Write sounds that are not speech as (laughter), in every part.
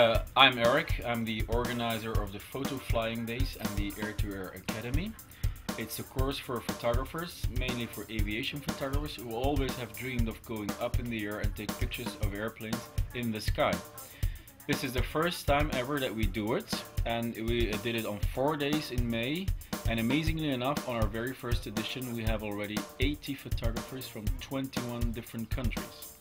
Uh, I'm Eric. I'm the organizer of the Photo Flying Days and the Air to Air Academy. It's a course for photographers, mainly for aviation photographers who always have dreamed of going up in the air and take pictures of airplanes in the sky. This is the first time ever that we do it and we did it on four days in May and amazingly enough on our very first edition we have already 80 photographers from 21 different countries.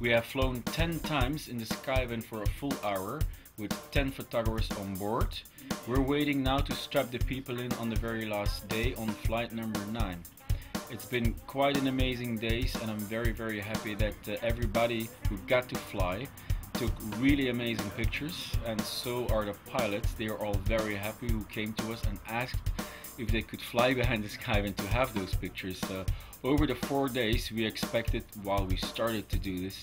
We have flown 10 times in the Skyvan for a full hour with 10 photographers on board. We're waiting now to strap the people in on the very last day on flight number 9. It's been quite an amazing days and I'm very very happy that uh, everybody who got to fly took really amazing pictures and so are the pilots. They are all very happy who came to us and asked if they could fly behind the Skyvan to have those pictures. Over the four days we expected while we started to do this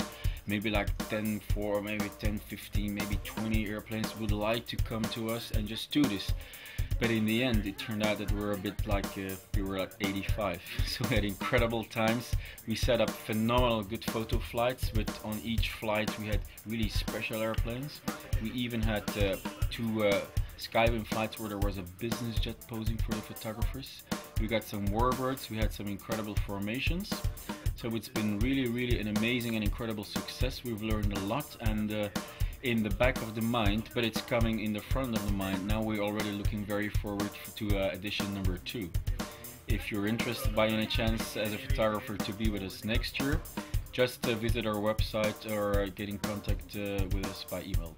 maybe like 10 4 maybe 10 15 maybe 20 airplanes would like to come to us and just do this. But in the end it turned out that we were a bit like uh, we were at 85 (laughs) so we had incredible times. We set up phenomenal good photo flights but on each flight we had really special airplanes. We even had uh, two uh, Skyvan flights where there was a business jet posing for the photographers. We got some warbirds, we had some incredible formations. So it's been really, really an amazing and incredible success. We've learned a lot and uh, in the back of the mind, but it's coming in the front of the mind. Now we're already looking very forward to uh, edition number two. If you're interested by any chance as a photographer to be with us next year, just uh, visit our website or get in contact uh, with us by email.